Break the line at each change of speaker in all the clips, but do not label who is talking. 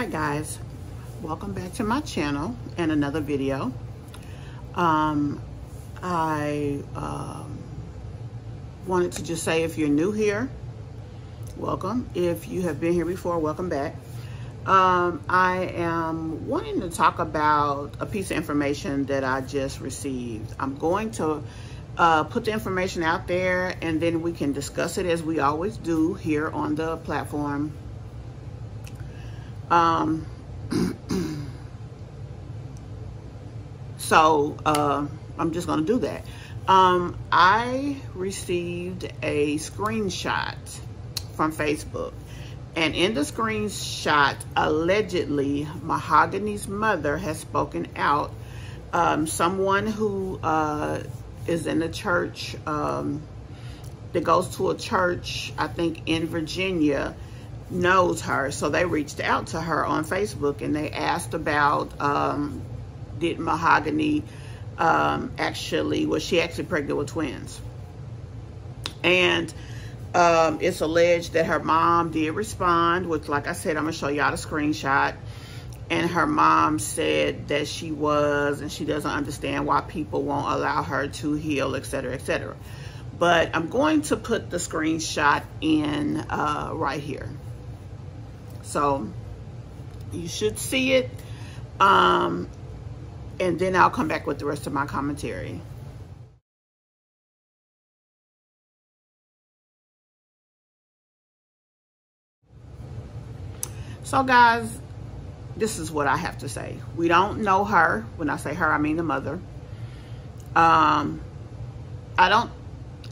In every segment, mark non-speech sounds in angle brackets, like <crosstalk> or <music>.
Hi guys, welcome back to my channel and another video. Um, I um, wanted to just say if you're new here, welcome. If you have been here before, welcome back. Um, I am wanting to talk about a piece of information that I just received. I'm going to uh, put the information out there and then we can discuss it as we always do here on the platform um, <clears throat> so uh, I'm just going to do that. Um, I received a screenshot from Facebook. And in the screenshot, allegedly, Mahogany's mother has spoken out. Um, someone who uh, is in a church um, that goes to a church, I think, in Virginia, knows her. So they reached out to her on Facebook and they asked about um, did Mahogany um, actually, was she actually pregnant with twins? And um, it's alleged that her mom did respond, which like I said, I'm gonna show y'all the screenshot. And her mom said that she was, and she doesn't understand why people won't allow her to heal, etc., etc. But I'm going to put the screenshot in uh, right here. So you should see it. Um, and then I'll come back with the rest of my commentary. So guys, this is what I have to say. We don't know her. When I say her, I mean the mother. Um, I don't,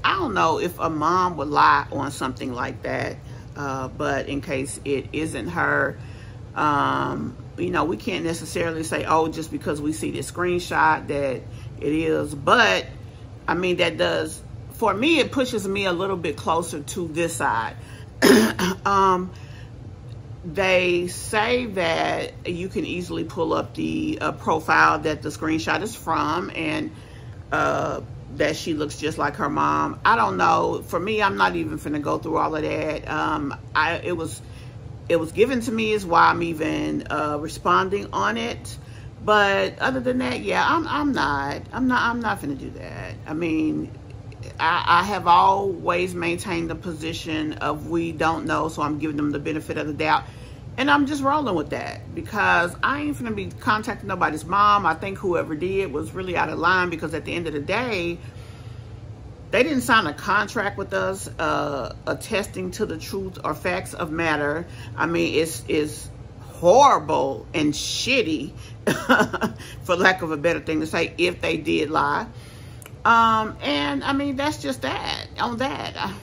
I don't know if a mom would lie on something like that. Uh, but in case it isn't her, um, you know, we can't necessarily say, oh, just because we see this screenshot that it is. But, I mean, that does, for me, it pushes me a little bit closer to this side. <coughs> um, they say that you can easily pull up the uh, profile that the screenshot is from and uh, that she looks just like her mom. I don't know. For me, I'm not even finna go through all of that. Um, I it was it was given to me is why I'm even uh, responding on it. But other than that, yeah, I'm I'm not I'm not I'm not finna do that. I mean, I, I have always maintained the position of we don't know, so I'm giving them the benefit of the doubt. And I'm just rolling with that because I ain't gonna be contacting nobody's mom. I think whoever did was really out of line because at the end of the day, they didn't sign a contract with us uh, attesting to the truth or facts of matter. I mean, it's, it's horrible and shitty, <laughs> for lack of a better thing to say, if they did lie. Um, and I mean, that's just that on that. I,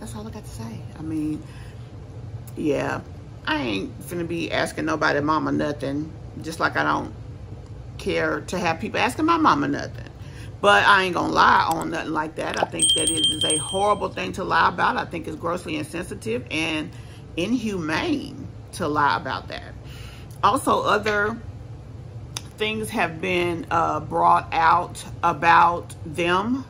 that's all I got to say. I mean, yeah, I ain't finna be asking nobody mama nothing, just like I don't care to have people asking my mama nothing. But I ain't gonna lie on nothing like that. I think that it is a horrible thing to lie about. I think it's grossly insensitive and inhumane to lie about that. Also, other things have been uh, brought out about them,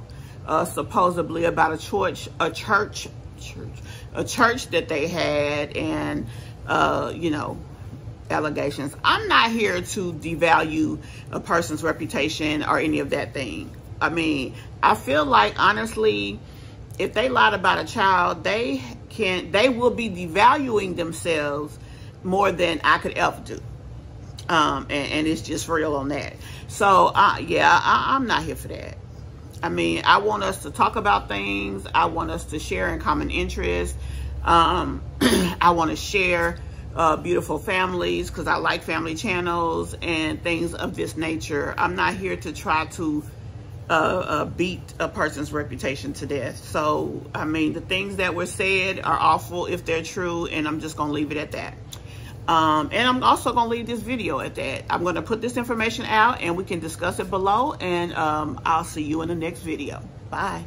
uh, supposedly about a church, a church, church, a church that they had, and uh, you know, allegations. I'm not here to devalue a person's reputation or any of that thing. I mean, I feel like honestly, if they lied about a child, they can they will be devaluing themselves more than I could ever do. Um, and, and, it's just real on that. So, uh, yeah, I, I'm not here for that. I mean, I want us to talk about things. I want us to share in common interests. Um, <clears throat> I want to share uh, beautiful families because I like family channels and things of this nature. I'm not here to try to uh, uh, beat a person's reputation to death. So, I mean, the things that were said are awful if they're true, and I'm just going to leave it at that. Um, and I'm also going to leave this video at that. I'm going to put this information out, and we can discuss it below, and um, I'll see you in the next video. Bye.